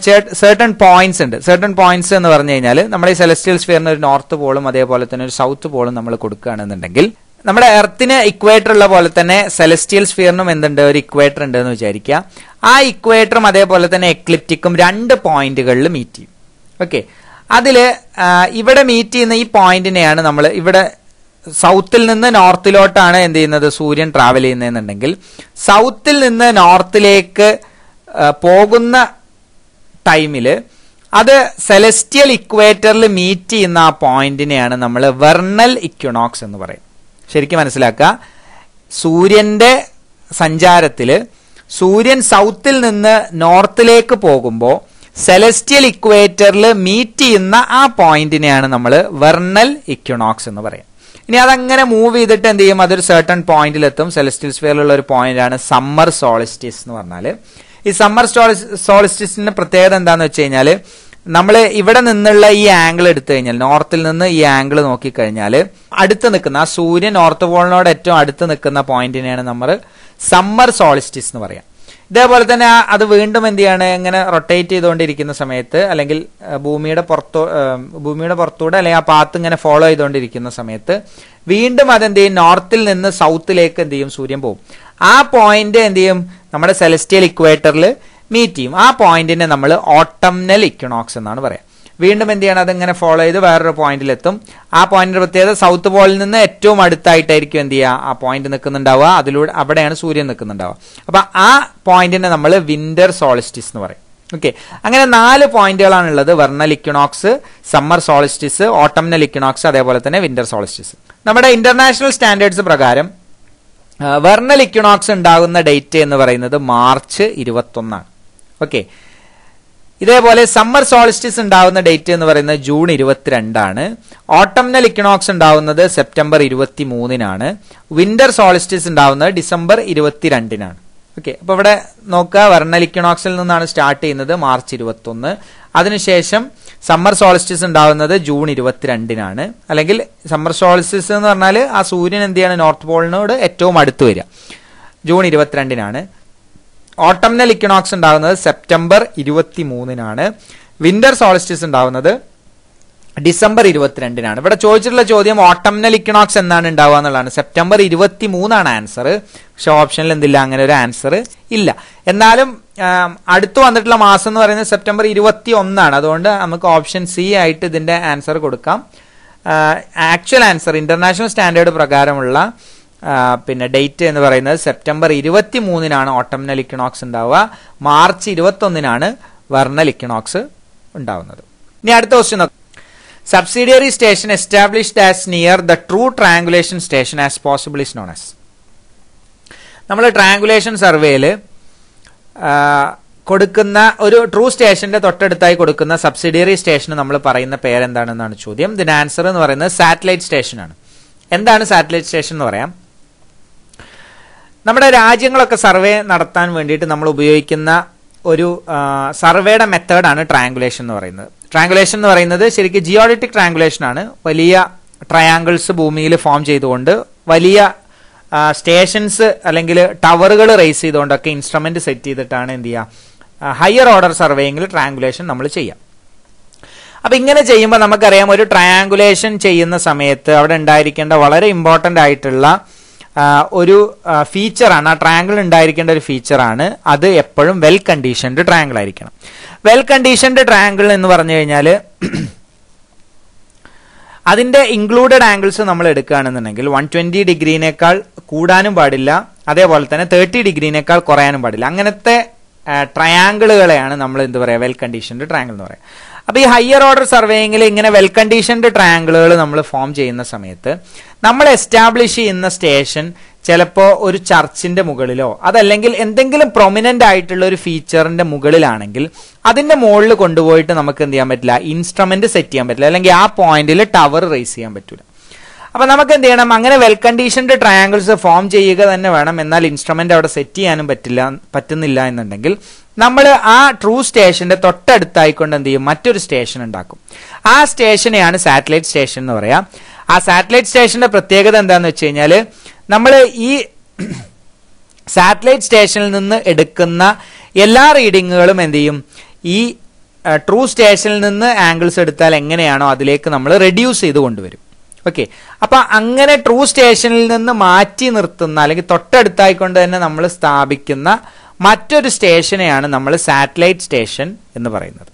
സെർട്ടൺ പോയിന്റ്സ് ഉണ്ട്. സെർട്ടൺ പോയിന്റ്സ് എന്ന് പറഞ്ഞു കഴിഞ്ഞാൽ നമ്മുടെ ഈ സെലസ്റ്റിയൽ സ്ഫിയറിന് ഒരു നോർത്ത് പോളും അതേപോലെ തന്നെ ഒരു സൗത്ത് പോളും നമ്മൾ കൊടുക്കുകയാണെന്നുണ്ടെങ്കിൽ നമ്മുടെ എർത്തിന് ഇക്വേറ്റർ ഉള്ള പോലെ തന്നെ സെലസ്റ്റിയൽ സ്ഫിയറിനും എന്തുണ്ട്? ഒരു ഇക്വേറ്റർ ഉണ്ട് എന്ന് വിചാരിക്കുക. ആ ഇക്വേറ്ററും അതേപോലെ തന്നെ എക്ലിപ്റ്റിക്കും രണ്ട് പോയിന്റുകളിൽ മീറ്റ് ചെയ്യും. ഓക്കെ അതിൽ ഇവിടെ മീറ്റ് ചെയ്യുന്ന ഈ പോയിന്റിനെയാണ് നമ്മൾ ഇവിടെ സൗത്തിൽ നിന്ന് നോർത്തിലോട്ടാണ് എന്ത് ചെയ്യുന്നത്? സൂര്യൻ ട്രാവൽ ചെയ്യുന്നതെന്നുണ്ടെങ്കിൽ സൗത്തിൽ നിന്ന് നോർത്തിലേക്ക് പോകുന്ന ടൈമിൽ അത് സെലസ്റ്റിയൽ ഇക്വേറ്ററിൽ മീറ്റ് ചെയ്യുന്ന ആ പോയിന്റിനെയാണ് നമ്മൾ വെർണൽ ഇക്വിനോക്സ് എന്ന് പറയും. ശരിക്കും മനസ്സിലാക്കുക? സൂര്യന്റെ സഞ്ചാരത്തിൽ സൂര്യൻ സൗത്തിൽ നിന്ന് നോർത്തിലേക്ക് പോകുമ്പോൾ സെലസ്റ്റിയൽ ഇക്വേറ്ററിൽ മീറ്റ് ചെയ്യുന്ന ആ പോയിന്റിനെയാണ് നമ്മൾ വെർണൽ ഇക്വിനോക്സ് എന്ന് പറയും. ഇനി അതങ്ങനെ മൂവ് ചെയ്തിട്ട് എന്ത് ചെയ്യും? അതൊരു സർട്ടൺ പോയിന്റിലെത്തും സെലസ്റ്റിയൽ സ്ഫിയറിലുള്ള ഒരു പോയിന്റാണ് സമ്മർ സോളിസ്റ്റിസ് എന്ന് പറഞ്ഞാൽ ഈ സമ്മർ സോളിസ്റ്റിസിന്റെ പ്രത്യേകത എന്താന്ന് വെച്ച് കഴിഞ്ഞാൽ നമ്മൾ ഇവിടെ നിന്നുള്ള ഈ ആംഗിൾ എടുത്തു കഴിഞ്ഞാൽ നോർത്തിൽ നിന്ന് ഈ ആംഗിൾ നോക്കിക്കഴിഞ്ഞാൽ അടുത്ത് നിൽക്കുന്ന ആ സൂര്യൻ നോർത്ത് പോളിനോട് ഏറ്റവും അടുത്ത് നിൽക്കുന്ന പോയിന്റിനെയാണ് നമ്മൾ സമ്മർ സോളിസ്റ്റിസ് എന്ന് പറയാം. ഇതേപോലെ തന്നെ അത് വീണ്ടും എന്ത് ചെയ്യാണ്? ഇങ്ങനെ റൊട്ടേറ്റ് ചെയ്തുകൊണ്ടിരിക്കുന്ന സമയത്ത് അല്ലെങ്കിൽ ഭൂമിയുടെ പുറത്തോ ഭൂമിയുടെ പുറത്തൂടെ അല്ലെങ്കിൽ ആ പാത്ത് ഇങ്ങനെ ഫോളോ ചെയ്തുകൊണ്ടിരിക്കുന്ന സമയത്ത് വീണ്ടും അതെന്ത് ചെയ്യും? നോർത്തിൽ നിന്ന് സൗത്തിലേക്ക് എന്ത് ചെയ്യും? സൂര്യൻ പോകും ആ പോയിന്റ് എന്ത് ചെയ്യും? നമ്മുടെ സെലസ്റ്റിയൽ ഇക്വേറ്ററിൽ മീറ്റ് ചെയ്യും. ആ പോയിന്റിനെ നമ്മൾ ഓട്ടംനൽ ഇക്വണോക്സ് എന്നാണ് പറയാം. വീണ്ടും എന്ത് ചെയ്യണം? അതിങ്ങനെ ഫോളോ ചെയ്ത് വേറൊരു പോയിന്റിലെത്തും ആ പോയിന്റിന്റെ പ്രത്യേകത സൗത്ത് പോളിൽ നിന്ന് ഏറ്റവും അടുത്തായിട്ടായിരിക്കും എന്ത് ചെയ്യുക? ആ പോയിന്റ് നിൽക്കുന്നുണ്ടാവുക. അതിലൂടെ അവിടെയാണ് സൂര്യൻ നിൽക്കുന്നുണ്ടാവുക. അപ്പൊ ആ പോയിന്റിനെ നമ്മൾ വിന്റർ സോളിസ്റ്റിസ് എന്ന് പറയും. ഓക്കെ അങ്ങനെ നാല് പോയിന്റുകളാണ് ഉള്ളത് vernal equinox summer solstice autumnal equinox അതേപോലെ തന്നെ വിന്റർ സോളിസ്റ്റിസ് നമ്മുടെ ഇന്റർനാഷണൽ സ്റ്റാൻഡേർഡ്സ് പ്രകാരം വെർണൽ ഇക്വിനോക്സ് ഉണ്ടാകുന്ന ഡേറ്റ് എന്ന് പറയുന്നത് മാർച്ച് ഇരുപത്തൊന്നാണ്. ഓക്കെ ഇതേപോലെ സമ്മർ സോളിസ്റ്റിസ് ഉണ്ടാവുന്ന ഡേറ്റ് എന്ന് പറയുന്നത് ജൂൺ ഇരുപത്തിരണ്ടാണ്. ഓട്ടംനൽ ഇക്കണോക്സ് ഉണ്ടാവുന്നത് സെപ്റ്റംബർ ഇരുപത്തി മൂന്നിനാണ് വിന്റർ സോളിസ്റ്റിസ് ഉണ്ടാവുന്നത് ഡിസംബർ ഇരുപത്തിരണ്ടിനാണ്. ഓക്കെ അപ്പൊ ഇവിടെ നോക്കുക വെർണൽ ഇക്വിനോക്സിൽ നിന്നാണ് സ്റ്റാർട്ട് ചെയ്യുന്നത് മാർച്ച് ഇരുപത്തി ഒന്ന് അതിനുശേഷം സമ്മർ സോളിസ്റ്റിസ് ഉണ്ടാവുന്നത് ജൂൺ ഇരുപത്തിരണ്ടിനാണ്. അല്ലെങ്കിൽ സമ്മർ സോളിസ്റ്റിസ് എന്ന് പറഞ്ഞാൽ ആ സൂര്യൻ എന്ത് ചെയ്യാണ്? നോർത്ത് പോളിനോട് ഏറ്റവും അടുത്ത് വരിക. ജൂൺ ഇരുപത്തിരണ്ടിനാണ്. ഓട്ടംനൽ ഇക്കണോക്സ് ഉണ്ടാകുന്നത് സെപ്റ്റംബർ ഇരുപത്തി മൂന്നിനാണ് വിന്റർ സോളിസ്റ്റിസ് ഉണ്ടാവുന്നത് ഡിസംബർ ഇരുപത്തിരണ്ടിനാണ്. ഇവിടെ ചോദിച്ചിട്ടുള്ള ചോദ്യം ഓട്ടംനൽ ഇക്കണോക്സ് എന്നാണ് ഉണ്ടാവുക എന്നുള്ളതാണ്. സെപ്റ്റംബർ ഇരുപത്തി മൂന്നാണ് ആൻസർ പക്ഷെ ഓപ്ഷനിൽ എന്തില്ല? അങ്ങനെ ഒരു ആൻസർ ഇല്ല. എന്നാലും അടുത്ത് വന്നിട്ടുള്ള മാസം എന്ന് പറയുന്നത് സെപ്റ്റംബർ ഇരുപത്തി ഒന്നാണ് അതുകൊണ്ട് നമുക്ക് ഓപ്ഷൻ സി ആയിട്ട് ഇതിന്റെ ആൻസർ കൊടുക്കാം. ആക്ച്വൽ ആൻസർ ഇന്റർനാഷണൽ സ്റ്റാൻഡേർഡ് പ്രകാരമുള്ള പിന്നെ ഡേറ്റ് എന്ന് പറയുന്നത് സെപ്റ്റംബർ ഇരുപത്തി മൂന്നിനാണ് ഓട്ടംനൽ ഇക്കണോക്സ് ഉണ്ടാവുക. മാർച്ച് ഇരുപത്തി ഒന്നിനാണ് വെർണൽ ഇക്കണോക്സ് ഉണ്ടാവുന്നത്. ഇനി അടുത്ത question subsidiary station established as near the true triangulation station as possible is known as നമ്മൾ ട്രാങ്കുലേഷൻ സർവേയിൽ കൊടുക്കുന്ന ഒരു ട്രൂ സ്റ്റേഷന്റെ തൊട്ടടുത്തായി കൊടുക്കുന്ന സബ്സിഡിയറി സ്റ്റേഷന് നമ്മൾ പറയുന്ന പേരെന്താണെന്നാണ് ചോദ്യം. ഇതിന് ആൻസർ എന്ന് പറയുന്നത് സാറ്റലൈറ്റ് സ്റ്റേഷനാണ് എന്താണ് സാറ്റലൈറ്റ് സ്റ്റേഷൻ എന്ന് പറയാം? നമ്മുടെ രാജ്യങ്ങളൊക്കെ സർവേ നടത്താൻ വേണ്ടിയിട്ട് നമ്മൾ ഉപയോഗിക്കുന്ന ഒരു സർവേയുടെ മെത്തേഡാണ് ട്രാങ്കുലേഷൻ എന്ന് പറയുന്നത്. ട്രാങ്കുലേഷൻ എന്ന് പറയുന്നത് ശരിക്കും ജിയോളിറ്റിക് ട്രാങ്കുലേഷൻ ആണ്. വലിയ ട്രയാങ്കിൾസ് ഭൂമിയിൽ ഫോം ചെയ്തുകൊണ്ട് വലിയ സ്റ്റേഷൻസ് അല്ലെങ്കിൽ ടവറുകൾ റേസ് ചെയ്തുകൊണ്ടൊക്കെ ഇൻസ്ട്രുമെന്റ് സെറ്റ് ചെയ്തിട്ടാണ് എന്ത് ചെയ്യുക ഹയർ ഓർഡർ സർവേയിങ്ങിൽ ട്രാങ്കുലേഷൻ നമ്മൾ ചെയ്യാം. അപ്പൊ ഇങ്ങനെ ചെയ്യുമ്പോൾ നമുക്കറിയാം ഒരു ട്രയാങ്കുലേഷൻ ചെയ്യുന്ന സമയത്ത് അവിടെ ഉണ്ടായിരിക്കേണ്ട വളരെ ഇമ്പോർട്ടന്റ് ആയിട്ടുള്ള ഒരു ഫീച്ചറാണ് ആ ട്രയാങ്കിൾ ഉണ്ടായിരിക്കേണ്ട ഒരു ഫീച്ചറാണ് അത് എപ്പോഴും വെൽ കണ്ടീഷൻഡ് ട്രയാങ്കിൾ ആയിരിക്കണം. വെൽ കണ്ടീഷൻഡ് ട്രയാങ്കിൾ എന്ന് പറഞ്ഞു കഴിഞ്ഞാൽ അതിന്റെ ഇൻക്ലൂഡഡ് ആംഗിൾസ് നമ്മൾ എടുക്കുകയാണെന്നുണ്ടെങ്കിൽ വൺ ട്വന്റി ഡിഗ്രീനേക്കാൾ കൂടാനും പാടില്ല. അതേപോലെ തന്നെ തേർട്ടി ഡിഗ്രീനേക്കാൾ കുറയാനും പാടില്ല. അങ്ങനത്തെ ട്രയാങ്കിളുകളെയാണ് നമ്മൾ എന്ത് പറയുക വെൽ കണ്ടീഷൻഡ് ട്രയാങ്കിൾ എന്ന് പറയുക അപ്പൊ ഈ ഹയർ ഓർഡർ സർവേയിങ്ങിൽ ഇങ്ങനെ വെൽ കണ്ടീഷൻഡ് ട്രയാങ്കിളുകൾ നമ്മൾ ഫോം ചെയ്യുന്ന സമയത്ത് നമ്മൾ എസ്റ്റാബ്ലിഷ് ചെയ്യുന്ന സ്റ്റേഷൻ ചിലപ്പോൾ ഒരു ചർച്ചിന്റെ മുകളിലോ അതല്ലെങ്കിൽ എന്തെങ്കിലും പ്രൊമിനന്റ് ആയിട്ടുള്ള ഒരു ഫീച്ചറിന്റെ മുകളിലാണെങ്കിൽ അതിന്റെ മുകളിൽ കൊണ്ടുപോയിട്ട് നമുക്ക് എന്ത് ചെയ്യാൻ പറ്റില്ല ഇൻസ്ട്രുമെന്റ് സെറ്റ് ചെയ്യാൻ പറ്റില്ല. അല്ലെങ്കിൽ ആ പോയിന്റിൽ ടവർ റേസ് ചെയ്യാൻ പറ്റില്ല അപ്പൊ നമുക്ക് എന്ത് ചെയ്യണം? അങ്ങനെ വെൽ കണ്ടീഷൻഡ് ട്രയാങ്കിൾസ് ഫോം ചെയ്യുക തന്നെ വേണം. എന്നാൽ ഇൻസ്ട്രുമെന്റ് അവിടെ സെറ്റ് ചെയ്യാനും പറ്റില്ല പറ്റുന്നില്ല എന്നുണ്ടെങ്കിൽ നമ്മൾ ആ ട്രൂ സ്റ്റേഷന്റെ തൊട്ടടുത്തായിക്കൊണ്ട് എന്ത് ചെയ്യും? മറ്റൊരു സ്റ്റേഷൻ ഉണ്ടാക്കും. ആ സ്റ്റേഷനെയാണ് സാറ്റലൈറ്റ് സ്റ്റേഷൻ എന്ന് പറയാം. ആ സാറ്റലൈറ്റ് സ്റ്റേഷന്റെ പ്രത്യേകത എന്താണെന്ന് വെച്ച് കഴിഞ്ഞാൽ നമ്മൾ ഈ സാറ്റലൈറ്റ് സ്റ്റേഷനിൽ നിന്ന് എടുക്കുന്ന എല്ലാ റീഡിങ്ങുകളും എന്ത് ചെയ്യും? ഈ ട്രൂ സ്റ്റേഷനിൽ നിന്ന് ആംഗിൾസ് എടുത്താൽ എങ്ങനെയാണോ അതിലേക്ക് നമ്മൾ റെഡ്യൂസ് ചെയ്ത് കൊണ്ടുവരും. ഓക്കെ അപ്പൊ അങ്ങനെ ട്രൂ സ്റ്റേഷനിൽ നിന്ന് മാറ്റി നിർത്തുന്ന അല്ലെങ്കിൽ തൊട്ടടുത്തായിക്കൊണ്ട് തന്നെ നമ്മൾ സ്ഥാപിക്കുന്ന മറ്റൊരു സ്റ്റേഷനെയാണ് നമ്മൾ സാറ്റലൈറ്റ് സ്റ്റേഷൻ എന്ന് പറയുന്നത്.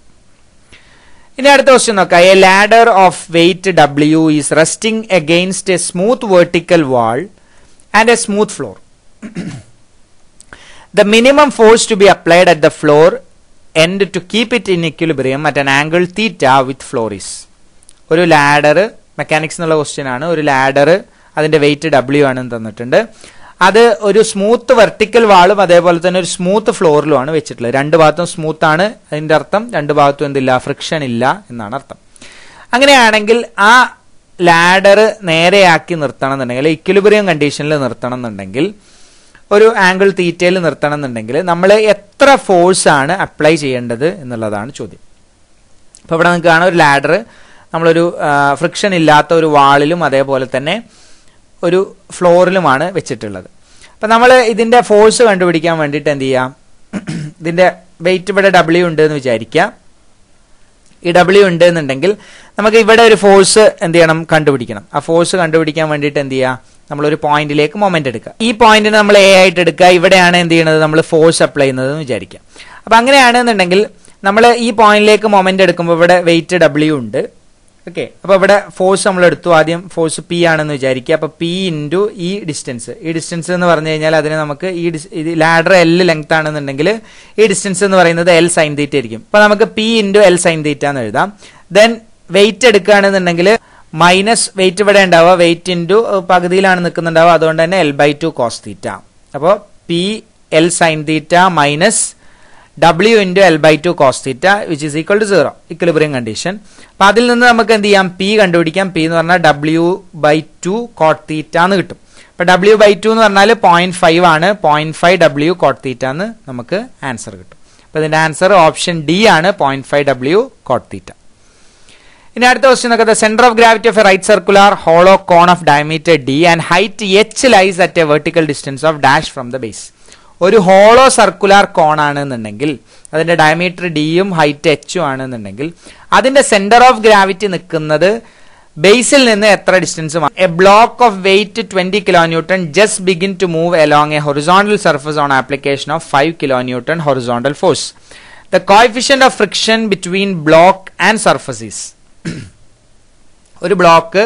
ഇനി അടുത്ത ക്വസ്റ്റ്യൻ നോക്കാം. A ladder of weight W is resting against a smooth vertical wall and a smooth floor the minimum force to be applied at the floor end to keep it in equilibrium at an angle theta with floor is ഒരു ladder mechanics എന്നുള്ള question ആണ്. ഒരു ladder അതിന്റെ wait W ആണെന്ന് തന്നിട്ടുണ്ട്. അത് ഒരു smooth vertical വാളും അതേപോലെ തന്നെ ഒരു സ്മൂത്ത് ഫ്ലോറിലുമാണ് വെച്ചിട്ടുള്ളത്. രണ്ട് ഭാഗത്തും സ്മൂത്ത് ആണ് അതിന്റെ അർത്ഥം. രണ്ട് ഭാഗത്തും എന്തില്ല? ഫ്രിക്ഷൻ ഇല്ല എന്നാണ് അർത്ഥം. അങ്ങനെയാണെങ്കിൽ ആ ലാഡർ നേരെയാക്കി നിർത്തണം എന്നുണ്ടെങ്കിൽ ഇക്വിലിബ്രിയം കണ്ടീഷനിൽ നിർത്തണം എന്നുണ്ടെങ്കിൽ ഒരു ആംഗിൾ തീറ്റയിൽ നിർത്തണം എന്നുണ്ടെങ്കിൽ നമ്മൾ എത്ര ഫോഴ്സ് ആണ് അപ്ലൈ ചെയ്യേണ്ടത് എന്നുള്ളതാണ് ചോദ്യം. അപ്പോൾ ഇവിടെ നിങ്ങൾക്ക് കാണാം ഒരു ലാഡർ നമ്മളൊരു ഫ്രിക്ഷൻ ഇല്ലാത്ത ഒരു വാളിലും അതേപോലെ തന്നെ ഒരു ഫ്ലോറിലുമാണ് വെച്ചിട്ടുള്ളത്. അപ്പം നമ്മൾ ഇതിന്റെ ഫോഴ്സ് കണ്ടുപിടിക്കാൻ വേണ്ടിയിട്ട് എന്ത് ചെയ്യാം? ഇതിന്റെ വെയിറ്റ് ഇവിടെ ഡബ്ല്യു ഉണ്ട് എന്ന് വിചാരിക്കുക ഈ ഡബ്ല്യു ഉണ്ട് എന്നുണ്ടെങ്കിൽ നമുക്ക് ഇവിടെ ഒരു ഫോഴ്സ് എന്ത് ചെയ്യണം? കണ്ടുപിടിക്കണം. ആ ഫോഴ്സ് കണ്ടുപിടിക്കാൻ വേണ്ടിയിട്ട് എന്ത് ചെയ്യുക നമ്മളൊരു പോയിന്റിലേക്ക് മൊമെന്റ് എടുക്കുക. ഈ പോയിന്റിനെ നമ്മൾ എ ആയിട്ട് എടുക്കുക. ഇവിടെയാണ് എന്ത് ചെയ്യുന്നത് നമ്മൾ ഫോഴ്സ് അപ്ലൈ ചെയ്യുന്നത് എന്ന് വിചാരിക്കുക അപ്പം അങ്ങനെയാണെന്നുണ്ടെങ്കിൽ നമ്മൾ ഈ പോയിന്റിലേക്ക് മൊമെന്റ് എടുക്കുമ്പോൾ ഇവിടെ വെയിറ്റ് ഡബ്ല്യു ഉണ്ട്. ഓക്കെ അപ്പോൾ ഇവിടെ ഫോഴ്സ് നമ്മൾ എടുത്തു ആദ്യം ഫോഴ്സ് പി ആണെന്ന് വിചാരിക്കുക. അപ്പോൾ പി ഇന്റു ഈ ഡിസ്റ്റൻസ് ഈ ഡിസ്റ്റൻസ് എന്ന് പറഞ്ഞു കഴിഞ്ഞാൽ അതിന് നമുക്ക് ഈ ലാഡർ എൽ ലെങ്ത് ആണെന്നുണ്ടെങ്കിൽ ഈ ഡിസ്റ്റൻസ് എന്ന് പറയുന്നത് എൽ സൈൻ തീറ്റ ആയിരിക്കും. അപ്പോൾ നമുക്ക് P into L sine theta എന്ന് എഴുതാം. ദെൻ വെയിറ്റ് എടുക്കുകയാണെന്നുണ്ടെങ്കിൽ മൈനസ് വെയിറ്റ് ഇവിടെ ഉണ്ടാവുക. വെയിറ്റ് ഇന്റു പകുതിയിലാണ് നിൽക്കുന്നുണ്ടാവുക. അതുകൊണ്ട് തന്നെ L by two cos theta അപ്പോൾ P L sine theta minus W into L by two cos theta which is equal to zero equilibrium condition അപ്പൊ അതിൽ നിന്ന് നമുക്ക് എന്ത് ചെയ്യാം? പി കണ്ടുപിടിക്കാം. പി എന്ന് പറഞ്ഞാൽ W by two cot theta എന്ന് കിട്ടും. അപ്പൊ ഡബ്ല്യു ബൈ ടു എന്ന് പറഞ്ഞാൽ പോയിന്റ് ഫൈവ് ആണ്. Point five W cot theta എന്ന് നമുക്ക് ആൻസർ കിട്ടും. അപ്പൊ ഇതിന്റെ ആൻസർ ഓപ്ഷൻ ഡി ആണ്. പോയിന്റ് ഫൈവ് ഡബ്ല്യു കോട്ട് ഇനി അടുത്ത ക്വസ്റ്റ്യൻ നോക്കുന്നത് centre of gravity of a right circular hollow cone of diameter D and height H lies at a vertical distance of dash from the base ഒരു hollow circular cone ആണെന്നുണ്ടെങ്കിൽ അതിന്റെ diameter ഡിയും height എച്ചും ആണെന്നുണ്ടെങ്കിൽ അതിന്റെ centre of gravity നിൽക്കുന്നത് ബേസിൽ നിന്ന് എത്ര distance a block of weight twenty kilo newton just begin to move along a horizontal surface on application of five kilo newton horizontal force the coefficient of friction between block and surfaces ഒരു block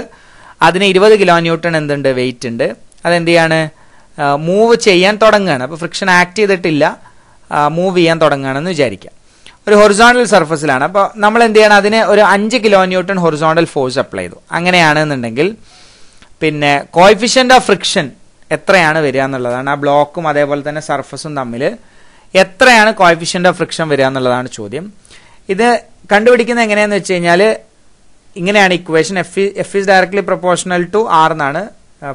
അതിന് ഇരുപത് kilo newton എന്തുണ്ട്? Wait ഉണ്ട്. അതെന്ത് ചെയ്യാണ്? Move ചെയ്യാൻ തുടങ്ങുകയാണ്. അപ്പോൾ ഫ്രിക്ഷൻ ആക്ട് ചെയ്തിട്ടില്ല. മൂവ് ചെയ്യാൻ തുടങ്ങുകയാണെന്ന് വിചാരിക്കാം. ഒരു ഹൊറിസോണ്ടൽ സർഫസിലാണ് അപ്പോൾ നമ്മൾ എന്ത് ചെയ്യണം? അതിന് ഒരു അഞ്ച് kilo newton horizontal force apply ചെയ്തു. അങ്ങനെയാണെന്നുണ്ടെങ്കിൽ പിന്നെ കോയിഫിഷ്യന്റ് ഓഫ് ഫ്രിക്ഷൻ എത്രയാണ് വരിക എന്നുള്ളതാണ്. ആ ബ്ലോക്കും അതേപോലെ തന്നെ സർഫസും തമ്മിൽ എത്രയാണ് കോയിഫിഷ്യന്റ് ഓഫ് ഫ്രിക്ഷൻ വരിക എന്നുള്ളതാണ് ചോദ്യം. ഇത് കണ്ടുപിടിക്കുന്നത് എങ്ങനെയാണെന്ന് വെച്ച് കഴിഞ്ഞാൽ ഇങ്ങനെയാണ് equation F F is directly proportional to R എന്നാണ്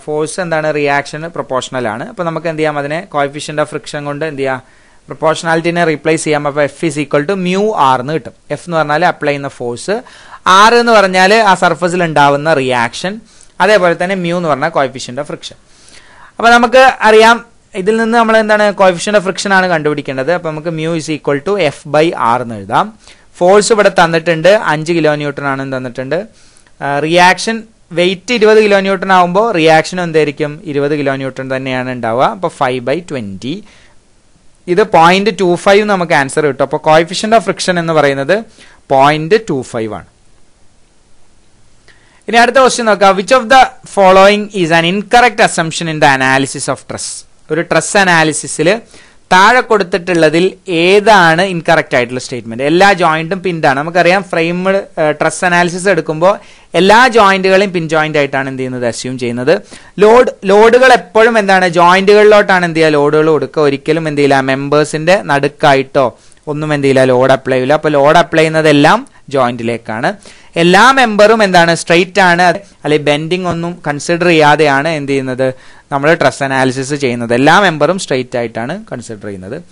ഫോഴ്സ് എന്താണ്? റിയാക്ഷൻ പ്രൊപ്പോർഷണൽ ആണ്. അപ്പോൾ നമുക്ക് എന്ത് ചെയ്യാം അതിനെ? കോയിഫിഷ്യന്റ് ഓഫ് ഫ്രിക്ഷൻ കൊണ്ട് എന്ത് ചെയ്യാം? പ്രൊപ്പോർഷണാലിറ്റിനെ റീപ്ലേസ് ചെയ്യാം. അപ്പോൾ F is equal to mu R എന്ന് കിട്ടും. എഫ് എന്ന് പറഞ്ഞാൽ അപ്ലൈ ചെയ്യുന്ന ഫോഴ്സ് ആർ എന്ന് പറഞ്ഞാൽ ആ സർഫസിൽ ഉണ്ടാവുന്ന റിയാക്ഷൻ അതേപോലെ തന്നെ മ്യൂ എന്ന് പറഞ്ഞാൽ കോയിഫിഷ്യന്റ് ഓഫ് ഫ്രിക്ഷൻ അപ്പോൾ നമുക്ക് അറിയാം ഇതിൽ നിന്ന് നമ്മൾ എന്താണ് കോയിഫിഷ്യന്റ് ഓഫ് ഫ്രിക്ഷൻ ആണ് കണ്ടുപിടിക്കേണ്ടത്. അപ്പോൾ നമുക്ക് mu is equal to F by R എന്ന് എഴുതാം. ഫോഴ്സ് ഇവിടെ തന്നിട്ടുണ്ട്. അഞ്ച് കിലോ ന്യൂട്ടൺ ആണ് തന്നിട്ടുണ്ട്. റിയാക്ഷൻ വെയിറ്റ് ഇരുപത് കിലോ ന്യൂട്ടൺ ആകുമ്പോൾ റിയാക്ഷൻ എന്തായിരിക്കും? ഇരുപത് കിലോ ന്യൂട്ടൺ തന്നെയാണ് ഉണ്ടാവുക. അപ്പോൾ ഫൈവ് ബൈ ട്വന്റി ഇത് പോയിന്റ് ടു ഫൈവ് നമുക്ക് ആൻസർ കിട്ടും. അപ്പോൾ കോയിഫിഷ്യന്റ് ഓഫ് ഫ്രിക്ഷൻ എന്ന് പറയുന്നത് പോയിന്റ് ടു ഫൈവ് ആണ്. ഇനി അടുത്ത ക്വസ്റ്റ്യൻ നോക്കാം. Which of the following is an incorrect assumption in the analysis of truss ഒരു ട്രസ് അനാലിസിസിൽ താഴെ കൊടുത്തിട്ടുള്ളതിൽ ഏതാണ് ഇൻകറക്റ്റ് ആയിട്ടുള്ള സ്റ്റേറ്റ്മെന്റ് എല്ലാ ജോയിന്റും പിൻഡാണ് നമുക്കറിയാം ഫ്രെയിം ട്രസ് അനാലിസിസ് എടുക്കുമ്പോൾ എല്ലാ ജോയിന്റുകളെയും പിൻ ജോയിന്റ് ആയിട്ടാണ് എന്ത് ചെയ്യുന്നത്? അസ്യൂം ചെയ്യുന്നത്. ലോഡ് ലോഡുകൾ എപ്പോഴും എന്താണ്? ജോയിന്റുകളിലോട്ടാണ് എന്ത് ചെയ്യുക? ലോഡുകൾ കൊടുക്കുക. ഒരിക്കലും എന്ത് ചെയ്യില്ല. മെമ്പേഴ്സിന്റെ നടുക്കായിട്ടോ ഒന്നും എന്ത് ചെയ്യില്ല. ലോഡ് അപ്ലൈ ചെയ്യില്ല. അപ്പോൾ ലോഡ് അപ്ലൈ ചെയ്യുന്നതെല്ലാം ജോയിന്റിലേക്കാണ് എല്ലാ മെമ്പറും എന്താണ് സ്ട്രെയിറ്റ് ആണ്. അല്ലെങ്കിൽ ബെൻഡിങ് ഒന്നും കൺസിഡർ ചെയ്യാതെയാണ് എന്ത് ചെയ്യുന്നത്? നമ്മൾ ട്രസ് അനാലിസിസ് ചെയ്യുന്നത്. എല്ലാ മെമ്പറും സ്ട്രെയിറ്റ് ആയിട്ടാണ് കൺസിഡർ ചെയ്യുന്നത്.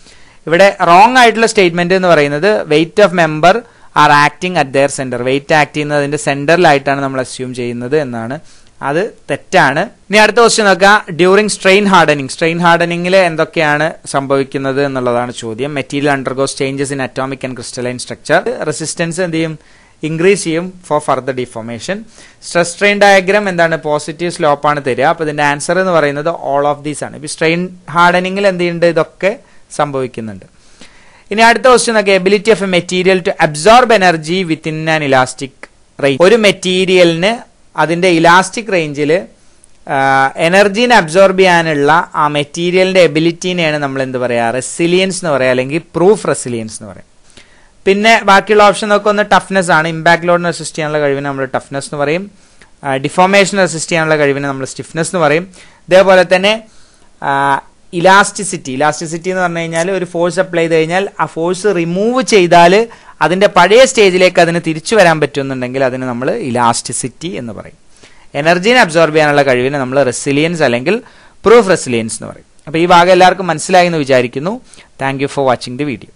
ഇവിടെ റോങ് ആയിട്ടുള്ള സ്റ്റേറ്റ്മെന്റ് എന്ന് പറയുന്നത് weight of member are acting at their center weight act ചെയ്യുന്നതിന്റെ സെന്ററിലായിട്ടാണ് നമ്മൾ അസ്യൂം ചെയ്യുന്നത് എന്നാണ്. അത് തെറ്റാണ്. ഇനി അടുത്ത ക്വസ്റ്റ്യൻ നോക്കുക ഡ്യൂറിങ് സ്ട്രെയിൻ ഹാർഡനിങ് സ്ട്രെയിൻ ഹാർഡനിങ്ങിൽ എന്തൊക്കെയാണ് സംഭവിക്കുന്നത് എന്നുള്ളതാണ് ചോദ്യം. Material undergoes changes in atomic and crystalline structure resistance എന്ത് ചെയ്യും? ഇൻക്രീസ് ചെയ്യും for further deformation stress strain diagram എന്താണ്? പോസിറ്റീവ് സ്ലോപ്പ് ആണ് തരിക. അപ്പോൾ ഇതിന്റെ ആൻസർ എന്ന് പറയുന്നത് ഓൾ ഓഫ് ദീസ് ആണ്. ഇപ്പൊ സ്ട്രെയിൻ ഹാർഡനിങ്ങിൽ എന്ത് ചെയ്യുന്നുണ്ട്? ഇതൊക്കെ സംഭവിക്കുന്നുണ്ട്. ഇനി അടുത്ത ക്വസ്റ്റ്യൻ നോക്കി ability of a material to absorb energy within an elastic range ഒരു മെറ്റീരിയലിന് അതിന്റെ ഇലാസ്റ്റിക് റേഞ്ചിൽ എനർജീനെ അബ്സോർബ് ചെയ്യാനുള്ള ആ മെറ്റീരിയലിന്റെ എബിലിറ്റീനെയാണ് നമ്മൾ എന്ത് പറയുക റെസിലിയൻസ് എന്ന് പറയുക അല്ലെങ്കിൽ പ്രൂഫ് റെസിലിയൻസ് എന്ന് പറയും. പിന്നെ ബാക്കിയുള്ള ഓപ്ഷൻ നോക്കുക ഒന്ന് ടഫ്നെസ് ആണ്. ഇമ്പാക്ട് ലോഡിന് റെസിസ്റ്റ് ചെയ്യാനുള്ള കഴിവിന് നമ്മൾ ടഫ്നെസ് എന്ന് പറയും. ഡിഫോമേഷൻ റെസിസ്റ്റ് ചെയ്യാനുള്ള കഴിവിന് നമ്മൾ സ്റ്റിഫ്നെസ് എന്ന് പറയും. ഇതേപോലെ തന്നെ ഇലാസ്റ്റിസിറ്റി ഇലാസ്റ്റിസിറ്റി എന്ന് പറഞ്ഞു കഴിഞ്ഞാൽ ഒരു ഫോഴ്സ് അപ്ലൈ ചെയ്ത് കഴിഞ്ഞാൽ ആ ഫോഴ്സ് റിമൂവ് ചെയ്താൽ അതിന്റെ പഴയ സ്റ്റേജിലേക്ക് അതിന് തിരിച്ചു വരാൻ പറ്റുമെന്നുണ്ടെങ്കിൽ അതിന് നമ്മൾ ഇലാസ്റ്റിസിറ്റി എന്ന് പറയും. എനർജീനെ അബ്സോർബ് ചെയ്യാനുള്ള കഴിവിന് നമ്മൾ റെസിലിയൻസ് അല്ലെങ്കിൽ പ്രൂഫ് റെസിലിയൻസ് എന്ന് പറയും. അപ്പോൾ ഈ ഭാഗം എല്ലാവർക്കും മനസ്സിലായി എന്ന് വിചാരിക്കുന്നു. Thank for watching the video